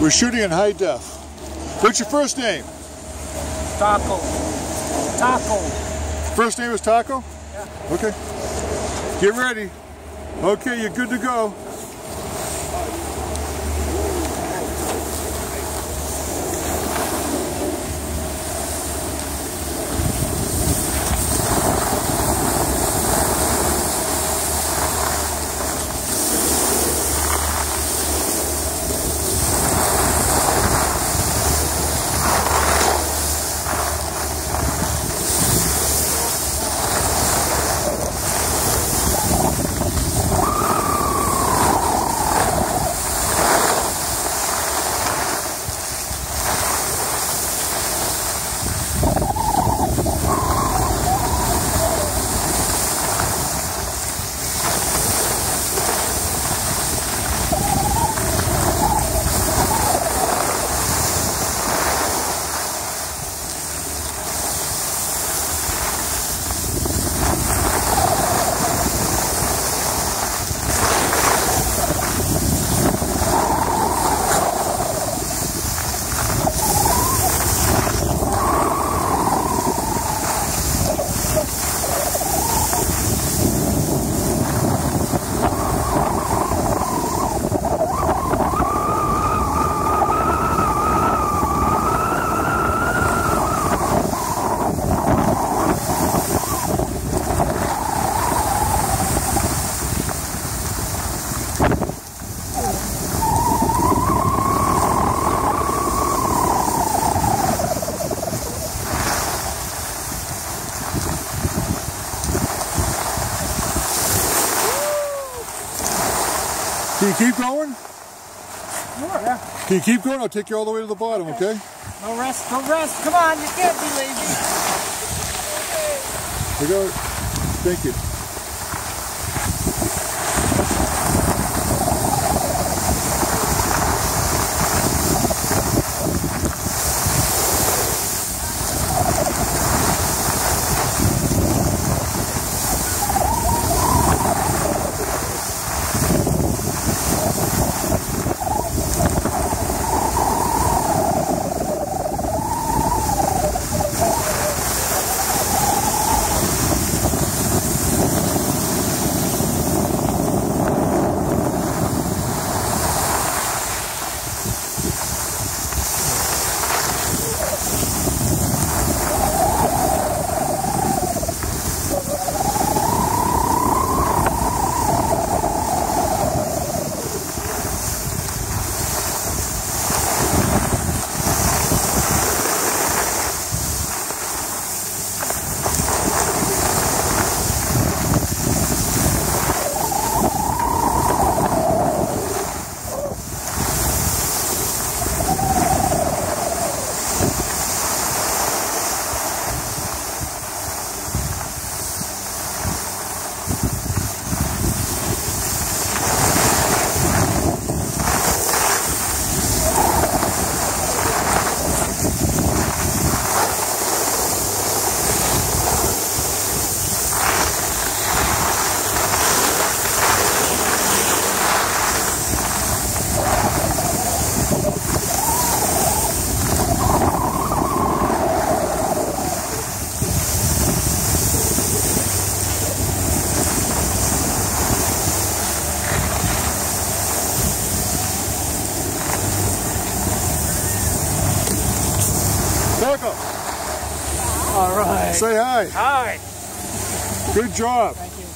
We're shooting in high def. What's your first name? Taco. Taco. First name is Taco? Yeah. Okay. Get ready. Okay, you're good to go. Can you keep going? Sure, yeah. Can you keep going? I'll take you all the way to the bottom, okay? No rest, no rest. Come on, you can't be lazy. We go. Thank you. All right. say hi. Hi. Good job. Thank you.